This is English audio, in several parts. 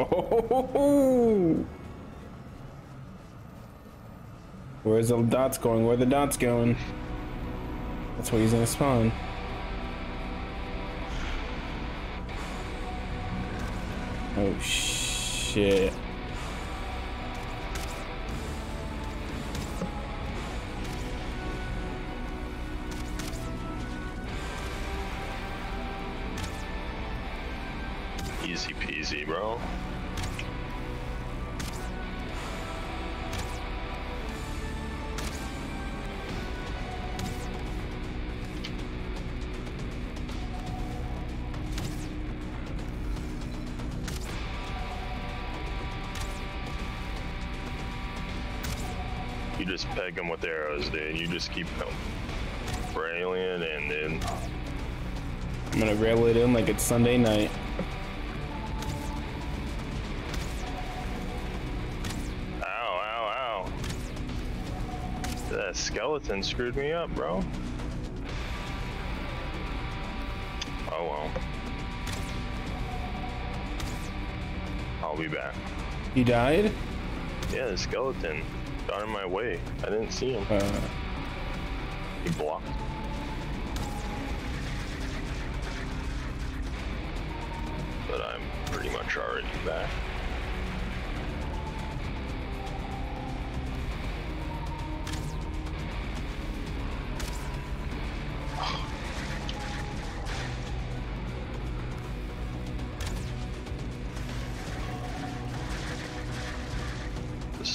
Oh, Where's the dots going? Where the dots going? That's where he's gonna spawn. Oh shit. Easy peasy, bro. Just peg them with arrows, dude. You just keep them railing and then I'm gonna rail it in like it's Sunday night. Ow, ow, ow. That skeleton screwed me up, bro. Oh well. I'll be back. He died? Yeah, the skeleton got in my way. I didn't see him. Uh, He blocked. But I'm pretty much already back.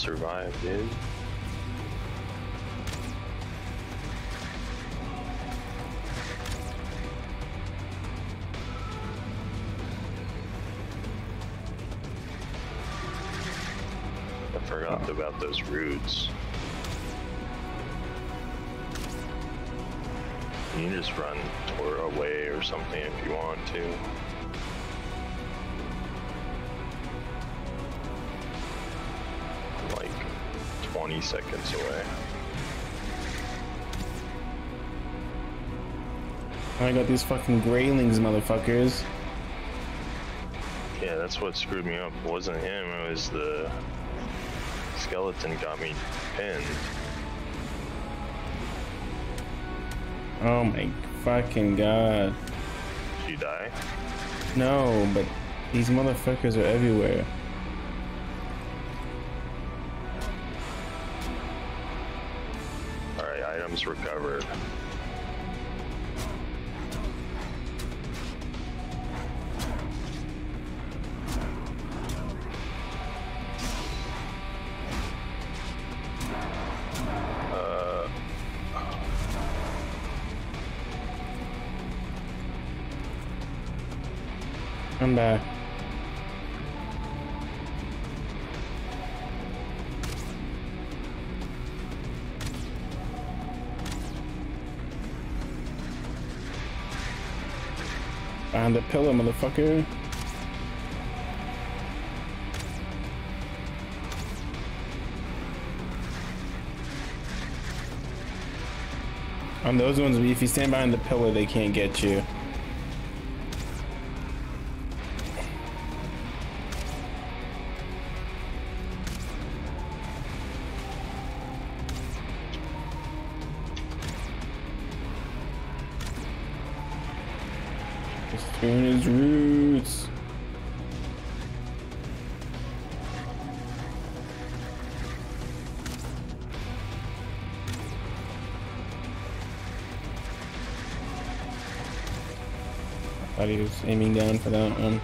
Survive, dude. I forgot oh. about those roots. You can just run toward away or something if you want to. 20 seconds away. I got these fucking greylings, motherfuckers. Yeah, that's what screwed me up. It wasn't him, it was the skeleton got me pinned. Oh my fucking god. Did you die? No, but these motherfuckers are everywhere. Recovered. I'm back. Behind the pillar, motherfucker. On those ones, if you stand behind the pillar, they can't get you. Just his roots. I thought he was aiming down for that one.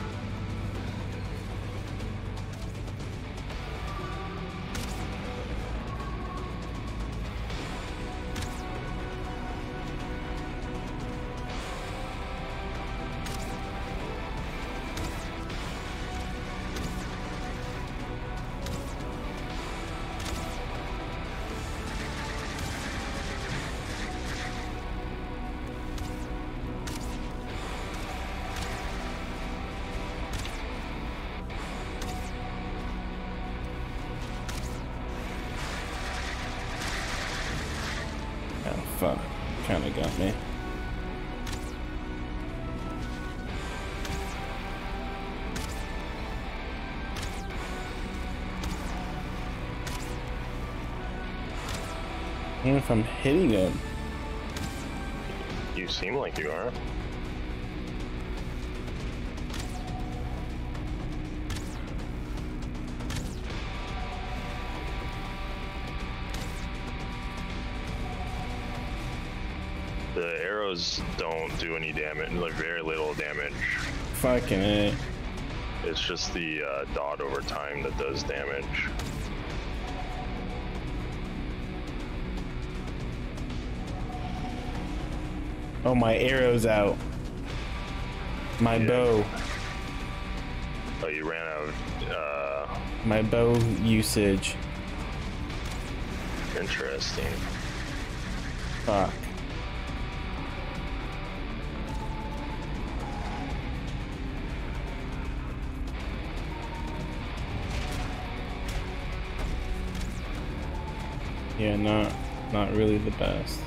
kind of got me. Even if I'm hitting him. You seem like you are. Arrows don't do any damage, like very little damage. Fucking it. It's just the uh, dot over time that does damage. Oh, my arrow's out. My Yeah. bow. Oh, you ran out of. Uh, My bow usage. interesting. Fuck. Yeah, not not really the best.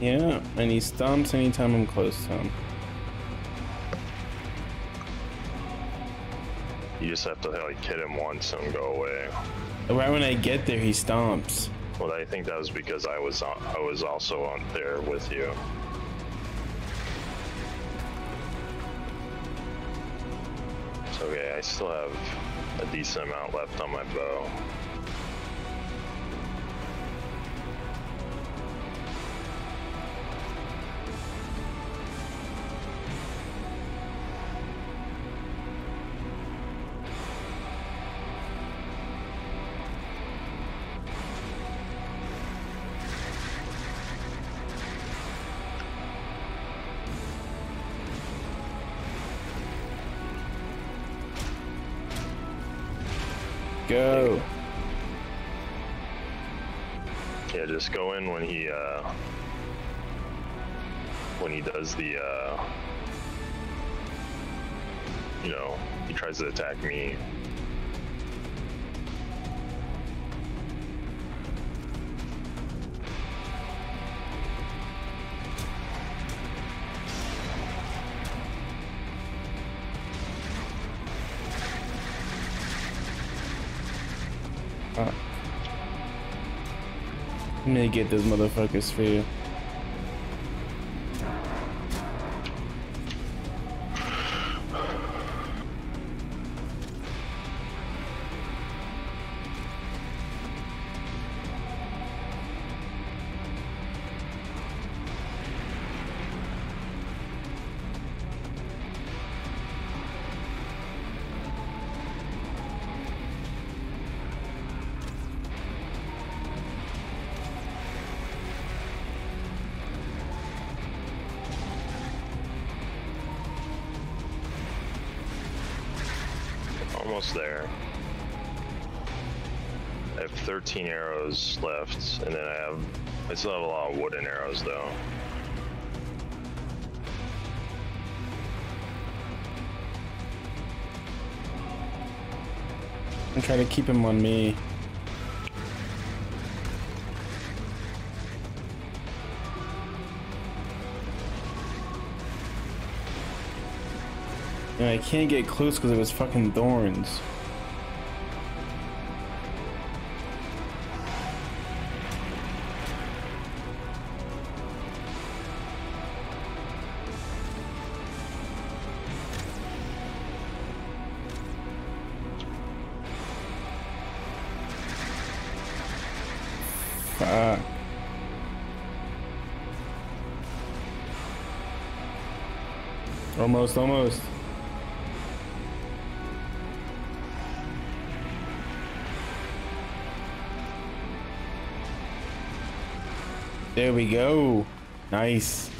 Yeah, and he stomps anytime I'm close to him. You just have to like hit him once and go away. Right when I get there, he stomps. Well, I think that was because I was on, I was also on there with you. It's okay. I still have a decent amount left on my bow. Go. Yeah, just go in when he uh when he does the uh you know, he tries to attack me. Fuck. I'm gonna get those motherfuckers for you. Almost there. I have 13 arrows left, and then I have I still have a lot of wooden arrows though. I'm trying to keep him on me. And I can't get close because it was fucking thorns. Almost, almost. There we go. Nice.